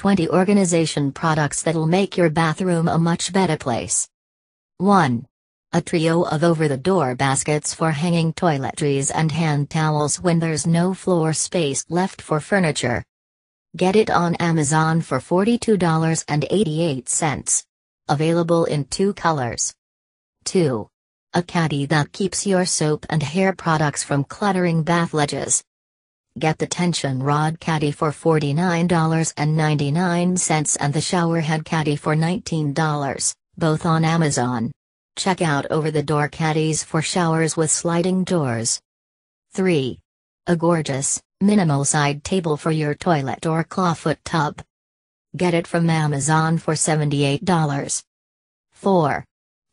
20 organization products that'll make your bathroom a much better place. 1. A trio of over the door baskets for hanging toiletries and hand towels when there's no floor space left for furniture. Get it on Amazon for $42.88. Available in two colors. 2. A caddy that keeps your soap and hair products from cluttering bath ledges. Get the tension rod caddy for $49.99 and the shower head caddy for $19, both on Amazon. Check out over the door caddies for showers with sliding doors. 3. A gorgeous, minimal side table for your toilet or clawfoot tub. Get it from Amazon for $78. 4.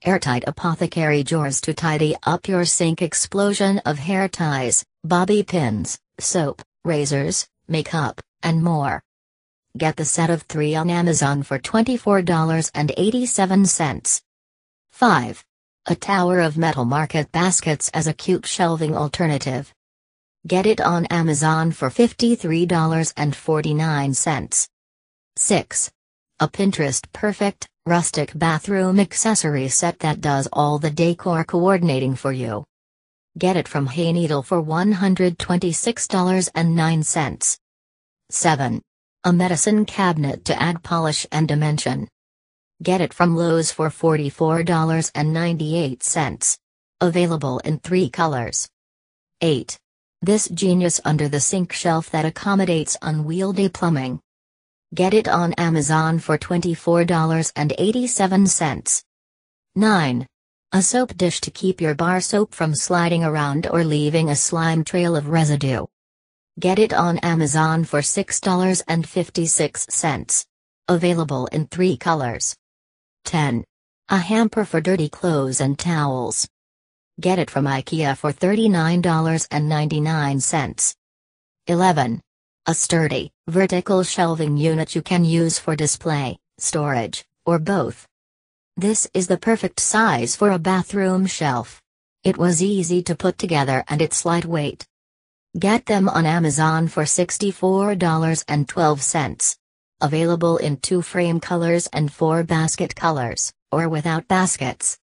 Airtight apothecary drawers to tidy up your sink explosion of hair ties, bobby pins, soap, razors, makeup, and more. Get the set of three on Amazon for $24.87. 5. A tower of metal market baskets as a cute shelving alternative. Get it on Amazon for $53.49. 6. A Pinterest perfect, rustic bathroom accessory set that does all the decor coordinating for you. Get it from Hayneedle for $126.09. 7. A medicine cabinet to add polish and dimension. Get it from Lowe's for $44.98. Available in three colors. 8. This genius under the sink shelf that accommodates unwieldy plumbing. Get it on Amazon for $24.87. 9. A soap dish to keep your bar soap from sliding around or leaving a slime trail of residue. Get it on Amazon for $6.56. Available in three colors. 10. A hamper for dirty clothes and towels. Get it from IKEA for $39.99. 11. A sturdy, vertical shelving unit you can use for display, storage, or both. This is the perfect size for a bathroom shelf. It was easy to put together and it's lightweight. Get them on Amazon for $64.12. Available in two frame colors and four basket colors, or without baskets.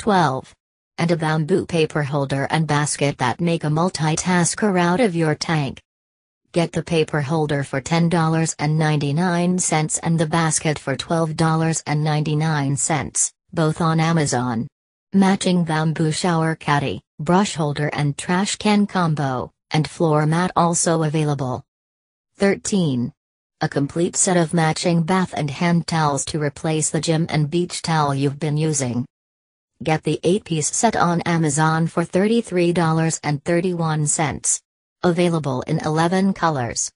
12. And a bamboo paper holder and basket that make a multitasker out of your tank. Get the paper holder for $10.99 and the basket for $12.99, both on Amazon. Matching bamboo shower caddy, brush holder and trash can combo, and floor mat also available. 13. A complete set of matching bath and hand towels to replace the gym and beach towel you've been using. Get the 8-piece set on Amazon for $33.31. Available in 11 colors.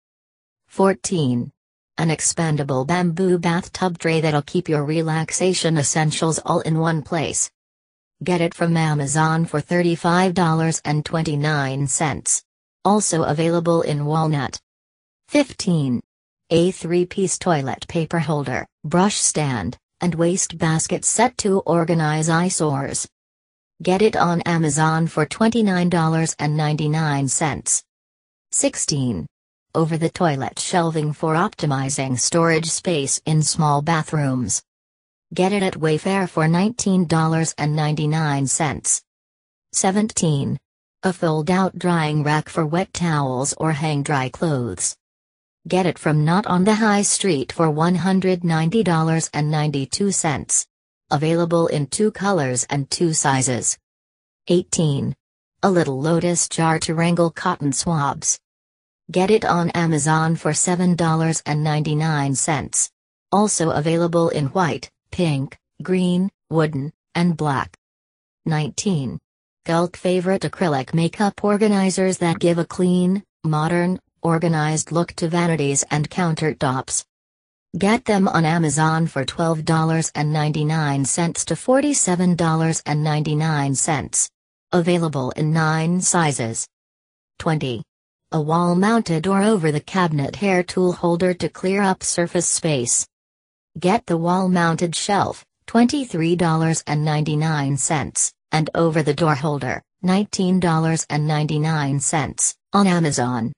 14. An expandable bamboo bathtub tray that'll keep your relaxation essentials all in one place. Get it from Amazon for $35.29. Also available in walnut. 15. A three-piece toilet paper holder, brush stand, and waste basket set to organize eyesores. Get it on Amazon for $29.99. 16. Over the toilet shelving for optimizing storage space in small bathrooms. Get it at Wayfair for $19.99. 17. A fold out drying rack for wet towels or hang dry clothes. Get it from Not on the High Street for $190.92. Available in two colors and two sizes. 18. A little lotus jar to wrangle cotton swabs. Get it on Amazon for $7.99. Also available in white, pink, green, wooden, and black. 19. Cult favorite acrylic makeup organizers that give a clean, modern, organized look to vanities and countertops. Get them on Amazon for $12.99 to $47.99. Available in 9 sizes. 20. A wall-mounted or over-the-cabinet hair tool holder to clear up surface space. Get the wall-mounted shelf, $23.99, and over-the-door holder, $19.99, on Amazon.